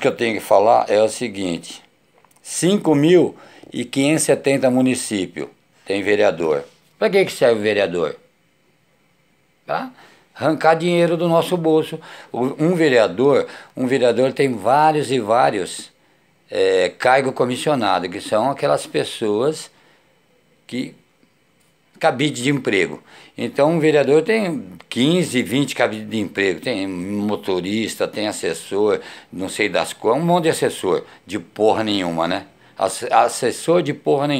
que eu tenho que falar é o seguinte: 5.570 municípios tem vereador. Para que, que serve o vereador? Para arrancar dinheiro do nosso bolso. Um vereador, um vereador tem vários e vários é, cargos comissionados, que são aquelas pessoas que cabide de emprego. Então, um vereador tem 15, 20 cabides de emprego. Tem motorista, tem assessor, não sei das coisas, um monte de assessor, de porra nenhuma, né? Assessor de porra nenhuma.